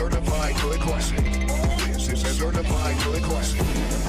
certified good classic. This is a certified good classic.